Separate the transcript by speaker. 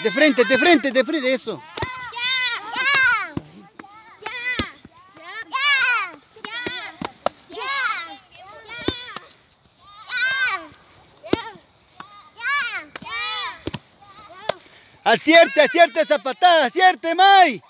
Speaker 1: De frente, de frente, de frente, eso. Acierte, acierte esa patada, acierte, May.